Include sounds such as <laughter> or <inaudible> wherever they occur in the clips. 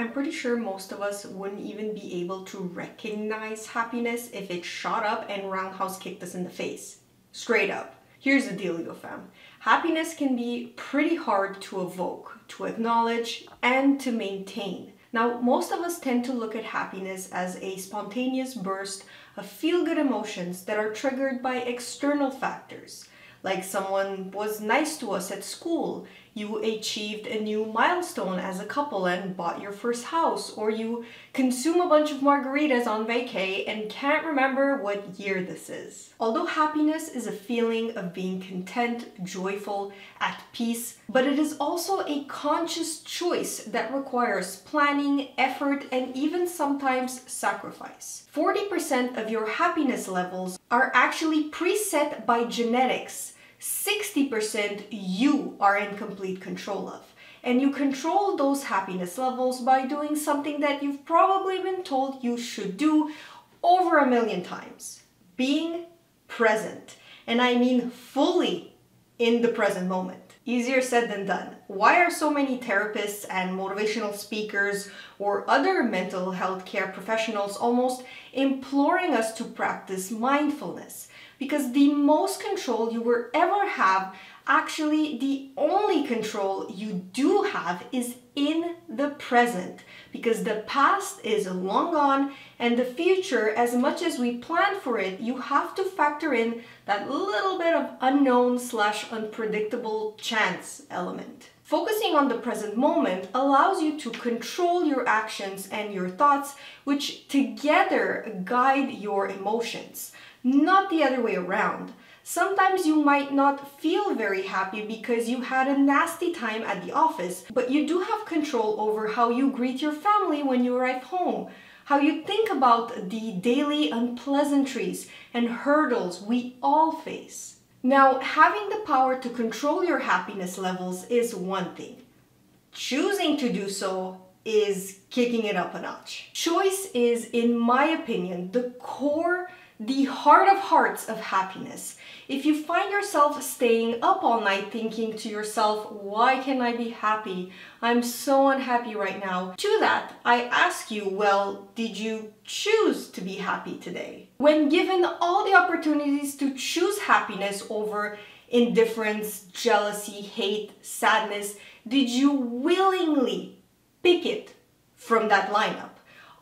I'm pretty sure most of us wouldn't even be able to recognize happiness if it shot up and roundhouse kicked us in the face. Straight up. Here's the dealio fam. Happiness can be pretty hard to evoke, to acknowledge, and to maintain. Now, most of us tend to look at happiness as a spontaneous burst of feel-good emotions that are triggered by external factors, like someone was nice to us at school, you achieved a new milestone as a couple and bought your first house, or you consume a bunch of margaritas on vacay and can't remember what year this is. Although happiness is a feeling of being content, joyful, at peace, but it is also a conscious choice that requires planning, effort, and even sometimes sacrifice. 40% of your happiness levels are actually preset by genetics 60% you are in complete control of. And you control those happiness levels by doing something that you've probably been told you should do over a million times. Being present. And I mean fully in the present moment. Easier said than done. Why are so many therapists and motivational speakers or other mental health care professionals almost imploring us to practice mindfulness? because the most control you will ever have, actually the only control you do have is in the present because the past is long gone and the future, as much as we plan for it, you have to factor in that little bit of unknown slash unpredictable chance element. Focusing on the present moment allows you to control your actions and your thoughts, which together guide your emotions not the other way around. Sometimes you might not feel very happy because you had a nasty time at the office, but you do have control over how you greet your family when you arrive home, how you think about the daily unpleasantries and hurdles we all face. Now, having the power to control your happiness levels is one thing. Choosing to do so is kicking it up a notch. Choice is, in my opinion, the core the heart of hearts of happiness. If you find yourself staying up all night thinking to yourself, why can I be happy? I'm so unhappy right now. To that, I ask you, well, did you choose to be happy today? When given all the opportunities to choose happiness over indifference, jealousy, hate, sadness, did you willingly pick it from that lineup?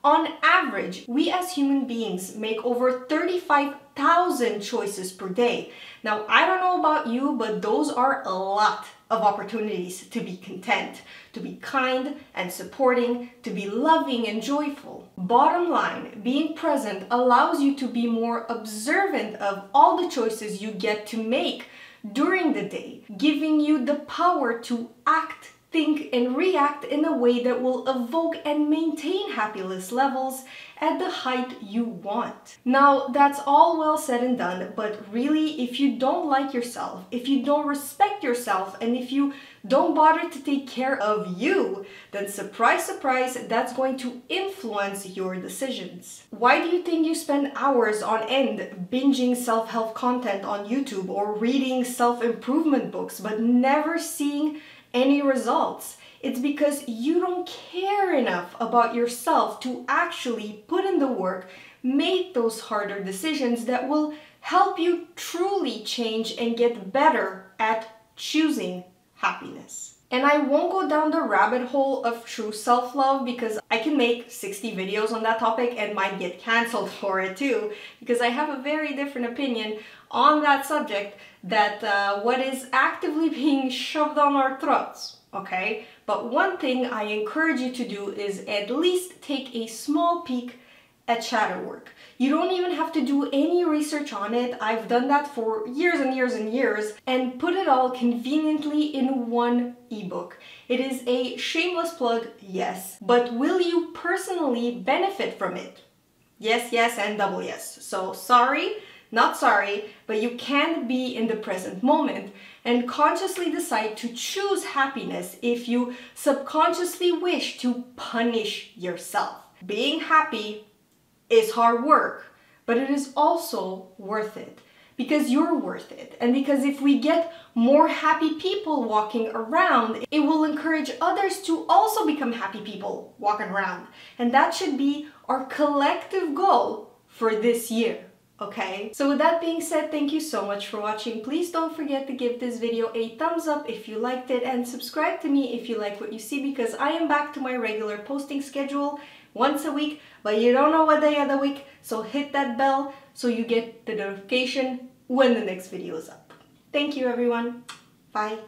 On average, we as human beings make over 35,000 choices per day. Now, I don't know about you, but those are a lot of opportunities to be content, to be kind and supporting, to be loving and joyful. Bottom line, being present allows you to be more observant of all the choices you get to make during the day, giving you the power to act think and react in a way that will evoke and maintain happiness levels at the height you want. Now, that's all well said and done, but really, if you don't like yourself, if you don't respect yourself, and if you don't bother to take care of you, then surprise, surprise, that's going to influence your decisions. Why do you think you spend hours on end binging self-help content on YouTube or reading self-improvement books, but never seeing any results. It's because you don't care enough about yourself to actually put in the work, make those harder decisions that will help you truly change and get better at choosing happiness. And I won't go down the rabbit hole of true self-love because I can make 60 videos on that topic and might get cancelled <laughs> for it too because I have a very different opinion on that subject that uh, what is actively <laughs> being shoved down our throats, okay? But one thing I encourage you to do is at least take a small peek at shadow work. You don't even have to do any research on it. I've done that for years and years and years and put it all conveniently in one ebook. It is a shameless plug, yes, but will you personally benefit from it? Yes, yes, and double yes. So sorry, not sorry, but you can be in the present moment and consciously decide to choose happiness if you subconsciously wish to punish yourself. Being happy is hard work, but it is also worth it because you're worth it. And because if we get more happy people walking around, it will encourage others to also become happy people walking around. And that should be our collective goal for this year. Okay, so with that being said, thank you so much for watching. Please don't forget to give this video a thumbs up if you liked it and subscribe to me if you like what you see because I am back to my regular posting schedule once a week, but you don't know what day of the week, so hit that bell so you get the notification when the next video is up. Thank you everyone. Bye.